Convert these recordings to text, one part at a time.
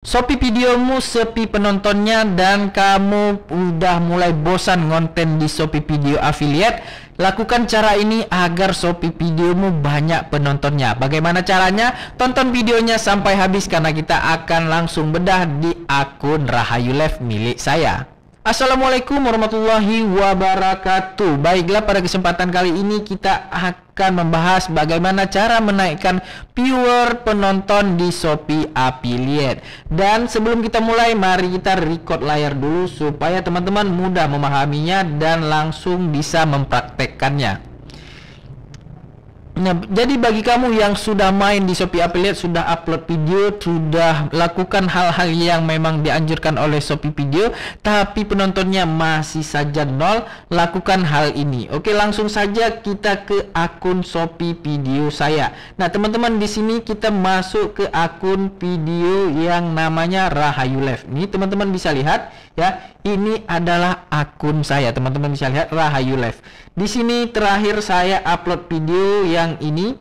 Shopee videomu sepi penontonnya dan kamu udah mulai bosan ngonten di Shopee Video Affiliate. Lakukan cara ini agar Shopee videomu banyak penontonnya. Bagaimana caranya? Tonton videonya sampai habis karena kita akan langsung bedah di akun Rahayu Live milik saya Assalamualaikum warahmatullahi wabarakatuh. Baiklah pada kesempatan kali ini kita akan membahas bagaimana cara menaikkan viewer penonton di Shopee Affiliate. Dan sebelum kita mulai mari kita record layar dulu supaya teman-teman mudah memahaminya dan langsung bisa mempraktekkannya Nah, jadi bagi kamu yang sudah main di Shopee Affiliate, sudah upload video, sudah lakukan hal-hal yang memang dianjurkan oleh Shopee Video, tapi penontonnya masih saja nol, lakukan hal ini. Oke, langsung saja kita ke akun Shopee Video saya. Nah, teman-teman di sini kita masuk ke akun video yang namanya Rahayu Live. Ini teman-teman bisa lihat ya, ini adalah akun saya. Teman-teman bisa lihat Rahayu Live. Di sini terakhir saya upload video yang ini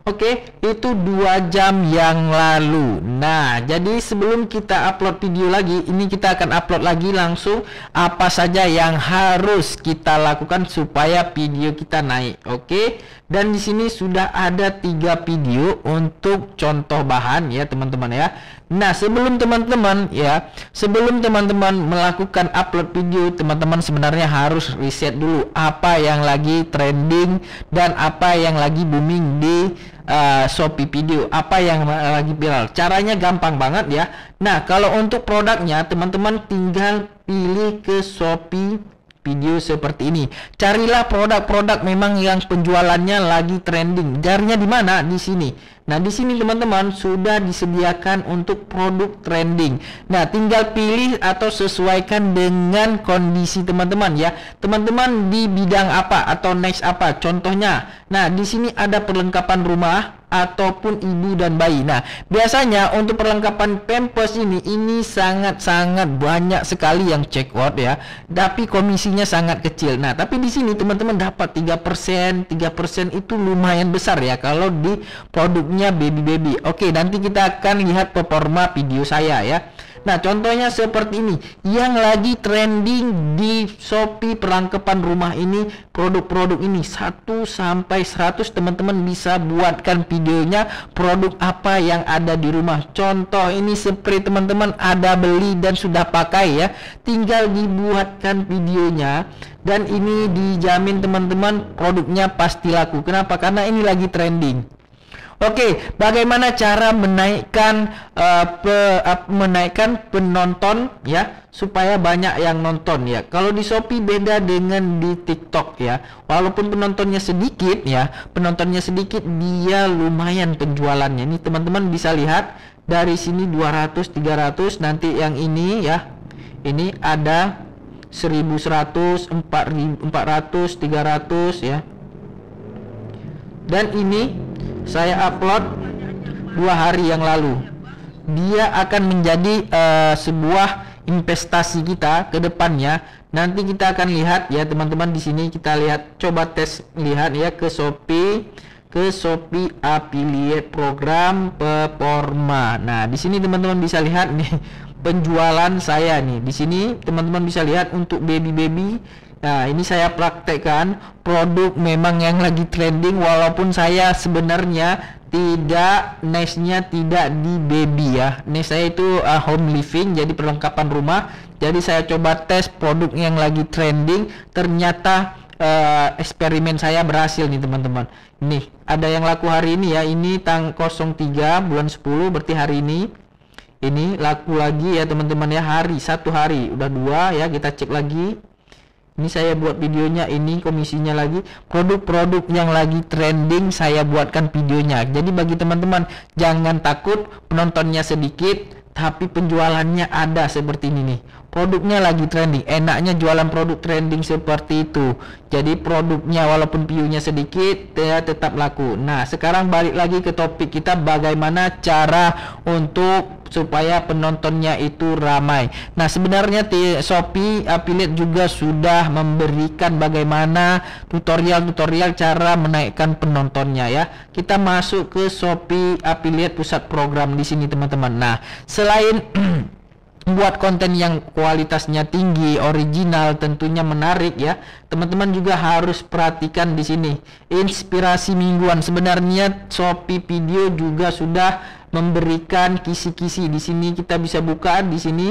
Oke, itu dua jam yang lalu. Nah, jadi sebelum kita upload video lagi, ini kita akan upload lagi langsung apa saja yang harus kita lakukan supaya video kita naik. Oke, dan di sini sudah ada tiga video untuk contoh bahan ya teman-teman ya. Nah, sebelum teman-teman ya, sebelum teman-teman melakukan upload video, teman-teman sebenarnya harus riset dulu apa yang lagi trending dan apa yang lagi booming di uh, Shopee video. Apa yang lagi viral? Caranya gampang banget ya. Nah kalau untuk produknya teman-teman tinggal pilih ke Shopee video seperti ini. Carilah produk-produk memang yang penjualannya lagi trending. Carinya di mana? Di sini Nah, di sini teman-teman sudah disediakan untuk produk trending. Nah, tinggal pilih atau sesuaikan dengan kondisi teman-teman ya. Teman-teman di bidang apa atau next apa? Contohnya, nah di sini ada perlengkapan rumah, ataupun ibu dan bayi. Nah, biasanya untuk perlengkapan pampers ini ini sangat-sangat banyak sekali yang check out ya. Tapi komisinya sangat kecil. Nah, tapi di sini teman-teman dapat 3%, 3% itu lumayan besar ya kalau di produknya baby baby. Oke, nanti kita akan lihat performa video saya ya. Nah, contohnya seperti ini. Yang lagi trending di Shopee perlengkapan rumah ini, produk-produk ini 1 sampai 100 teman-teman bisa buatkan videonya produk apa yang ada di rumah. Contoh ini spray teman-teman ada beli dan sudah pakai ya. Tinggal dibuatkan videonya dan ini dijamin teman-teman produknya pasti laku. Kenapa? Karena ini lagi trending. Oke, bagaimana cara menaikkan uh, pe, uh, menaikkan penonton ya supaya banyak yang nonton ya. Kalau di Shopee beda dengan di TikTok ya. Walaupun penontonnya sedikit ya, penontonnya sedikit dia lumayan penjualannya. Ini teman-teman bisa lihat dari sini 200 300 nanti yang ini ya. Ini ada 1100 400 300 ya. Dan ini saya upload dua hari yang lalu. Dia akan menjadi uh, sebuah investasi kita ke depannya. Nanti kita akan lihat ya teman-teman di sini kita lihat coba tes lihat ya ke Shopee ke Shopee affiliate program performa. Nah di sini teman-teman bisa lihat nih penjualan saya nih. Di sini teman-teman bisa lihat untuk baby baby Nah, ini saya praktekkan produk memang yang lagi trending walaupun saya sebenarnya tidak niche-nya tidak di baby ya. Niche saya itu uh, home living jadi perlengkapan rumah. Jadi saya coba tes produk yang lagi trending ternyata uh, eksperimen saya berhasil nih teman-teman. Nih, ada yang laku hari ini ya. Ini tang 03 bulan 10 berarti hari ini ini laku lagi ya teman-teman ya hari satu hari udah dua ya kita cek lagi ini saya buat videonya ini komisinya lagi. Produk-produk yang lagi trending saya buatkan videonya. Jadi bagi teman-teman jangan takut penontonnya sedikit tapi penjualannya ada seperti ini nih. Produknya lagi trending enaknya jualan produk trending seperti itu. Jadi produknya walaupun view-nya sedikit ya tetap laku. Nah sekarang balik lagi ke topik kita bagaimana cara untuk supaya penontonnya itu ramai. Nah, sebenarnya Shopee affiliate juga sudah memberikan bagaimana tutorial-tutorial cara menaikkan penontonnya ya. Kita masuk ke Shopee affiliate pusat program di sini teman-teman. Nah, selain buat konten yang kualitasnya tinggi, original, tentunya menarik ya. Teman-teman juga harus perhatikan di sini. Inspirasi mingguan sebenarnya Shopee Video juga sudah memberikan kisi-kisi. Di sini kita bisa buka di sini.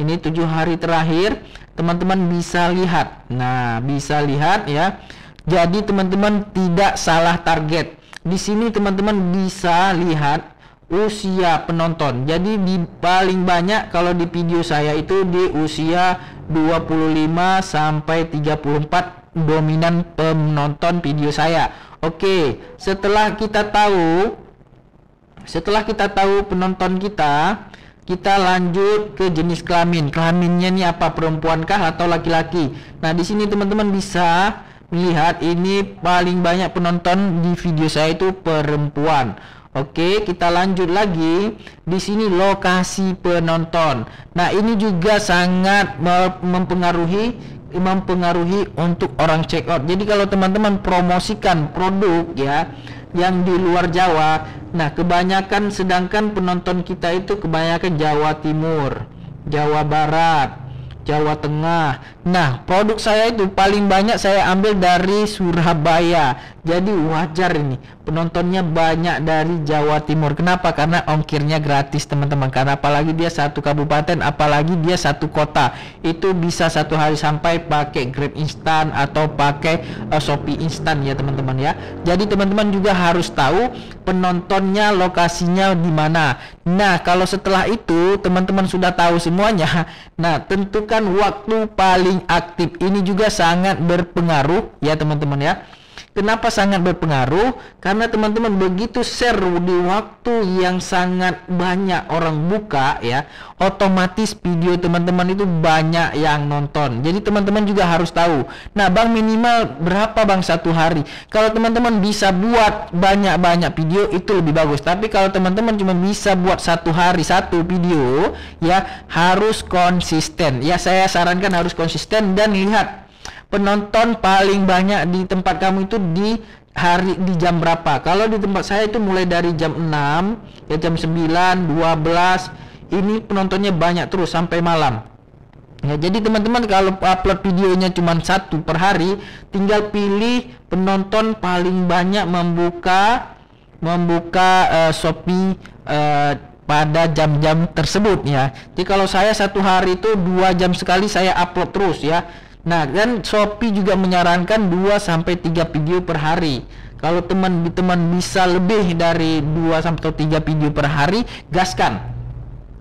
Ini tujuh hari terakhir, teman-teman bisa lihat. Nah, bisa lihat ya. Jadi teman-teman tidak salah target. Di sini teman-teman bisa lihat usia penonton. Jadi di paling banyak kalau di video saya itu di usia 25 sampai 34 dominan penonton video saya. Oke, setelah kita tahu setelah kita tahu penonton kita, kita lanjut ke jenis kelamin. Kelaminnya ini apa? Perempuankah atau laki-laki? Nah, di sini teman-teman bisa melihat ini paling banyak penonton di video saya itu perempuan. Oke, kita lanjut lagi. Di sini lokasi penonton. Nah, ini juga sangat mempengaruhi mempengaruhi untuk orang check out. Jadi kalau teman-teman promosikan produk ya yang di luar Jawa, nah kebanyakan sedangkan penonton kita itu kebanyakan Jawa Timur, Jawa Barat, Jawa Tengah. Nah, produk saya itu paling banyak saya ambil dari Surabaya. Jadi wajar ini penontonnya banyak dari Jawa Timur. Kenapa? Karena ongkirnya gratis teman-teman. Karena apalagi dia satu kabupaten, apalagi dia satu kota, itu bisa satu hari sampai pakai Grab instan atau pakai uh, Shopee instan ya teman-teman ya. Jadi teman-teman juga harus tahu penontonnya lokasinya di mana. Nah, kalau setelah itu teman-teman sudah tahu semuanya, nah tentukan waktu paling aktif. Ini juga sangat berpengaruh ya teman-teman ya. Kenapa sangat berpengaruh? Karena teman-teman begitu share di waktu yang sangat banyak orang buka ya, otomatis video teman-teman itu banyak yang nonton. Jadi teman-teman juga harus tahu. Nah, Bang minimal berapa Bang satu hari? Kalau teman-teman bisa buat banyak-banyak video itu lebih bagus. Tapi kalau teman-teman cuma bisa buat satu hari satu video ya harus konsisten. Ya saya sarankan harus konsisten dan lihat penonton paling banyak di tempat kamu itu di hari di jam berapa? Kalau di tempat saya itu mulai dari jam 6 ya jam 9, 12 ini penontonnya banyak terus sampai malam. Ya, jadi teman-teman kalau upload videonya cuma satu per hari, tinggal pilih penonton paling banyak membuka membuka uh, Shopee uh, pada jam-jam tersebut ya. Jadi kalau saya satu hari itu dua jam sekali saya upload terus ya. Nah, dan Shopee juga menyarankan 2 sampai 3 video per hari. Kalau teman-teman bisa lebih dari 2 sampai 3 video per hari, gaskan.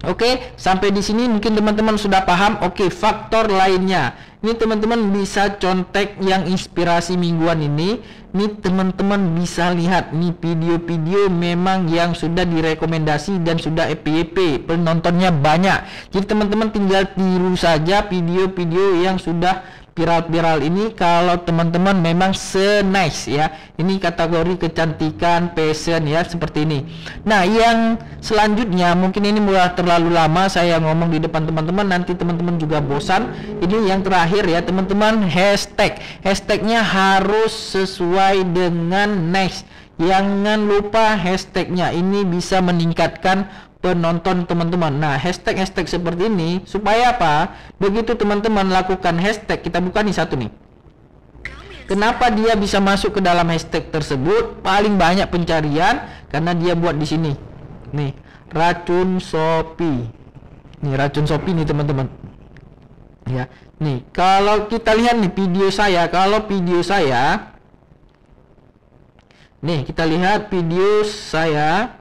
Oke, sampai di sini mungkin teman-teman sudah paham. Oke, faktor lainnya. Ini teman-teman bisa contek yang inspirasi mingguan ini. Ini teman-teman bisa lihat nih video-video memang yang sudah direkomendasi dan sudah FYP. Penontonnya banyak. Jadi teman-teman tinggal tiru saja video-video yang sudah viral-viral ini kalau teman-teman memang se-nice ya. Ini kategori kecantikan, passion ya seperti ini. Nah, yang selanjutnya mungkin ini mulai terlalu lama saya ngomong di depan teman-teman nanti teman-teman juga bosan. Ini yang terakhir ya, teman-teman hashtag. Hashtagnya harus sesuai dengan nice. Jangan lupa hashtagnya ini bisa meningkatkan penonton teman-teman. Nah, hashtag-hashtag seperti ini supaya apa? Begitu teman-teman lakukan hashtag, kita buka nih satu nih. Kenapa dia bisa masuk ke dalam hashtag tersebut? Paling banyak pencarian karena dia buat di sini. Nih, racun Shopee. Nih, racun Shopee nih teman-teman. Ya. Nih, kalau kita lihat nih video saya, kalau video saya Nih, kita lihat video saya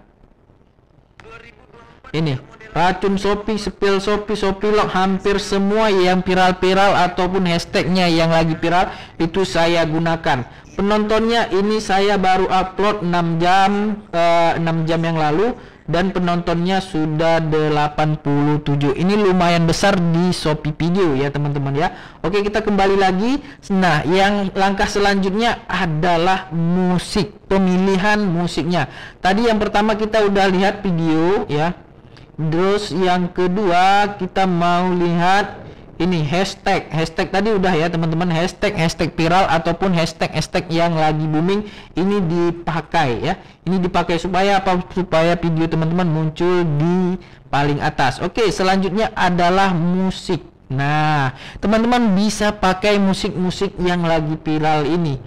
ini racun Shopee, spill Shopee, Lock hampir semua yang viral-viral ataupun hashtagnya yang lagi viral itu saya gunakan. Penontonnya ini saya baru upload 6 jam uh, eh, 6 jam yang lalu dan penontonnya sudah 87. Ini lumayan besar di Shopee Video ya teman-teman ya. Oke, kita kembali lagi. Nah, yang langkah selanjutnya adalah musik, pemilihan musiknya. Tadi yang pertama kita udah lihat video ya terus yang kedua kita mau lihat ini hashtag hashtag tadi udah ya teman-teman. Hashtag hashtag viral ataupun hashtag hashtag yang lagi booming ini dipakai ya. Ini dipakai supaya apa? Supaya video teman-teman muncul di paling atas. Oke selanjutnya adalah musik. Nah teman-teman bisa pakai musik-musik yang lagi viral ini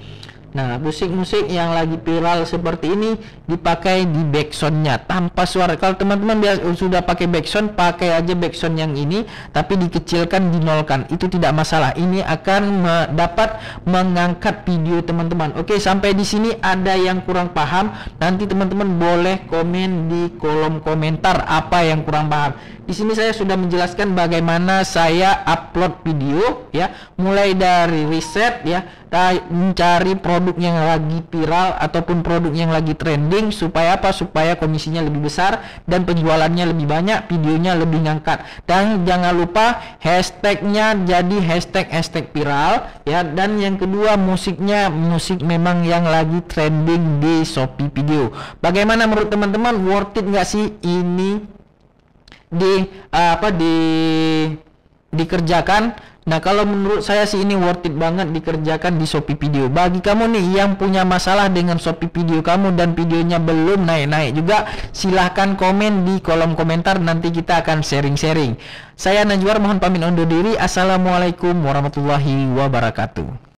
Nah, musik-musik yang lagi viral seperti ini dipakai di backsoundnya tanpa suara. Kalau teman-teman sudah pakai backsound, pakai aja backsound yang ini, tapi dikecilkan, dinolkan. Itu tidak masalah. Ini akan me dapat mengangkat video teman-teman. Oke, sampai di sini ada yang kurang paham, nanti teman-teman boleh komen di kolom komentar apa yang kurang paham. Di sini saya sudah menjelaskan bagaimana saya upload video ya, mulai dari riset ya, mencari produk yang lagi viral ataupun produk yang lagi trending supaya apa? Supaya komisinya lebih besar dan penjualannya lebih banyak, videonya lebih ngangkat. Dan jangan lupa hashtagnya jadi hashtag hashtag viral ya. Dan yang kedua musiknya musik memang yang lagi trending di Shopee Video. Bagaimana menurut teman-teman worth it nggak sih ini di apa di dikerjakan. Nah kalau menurut saya sih ini worth it banget dikerjakan di Shopee Video. Bagi kamu nih yang punya masalah dengan Shopee Video kamu dan videonya belum naik-naik juga Silahkan komen di kolom komentar. Nanti kita akan sharing-sharing. Saya Najwar mohon pamit undur diri. Assalamualaikum warahmatullahi wabarakatuh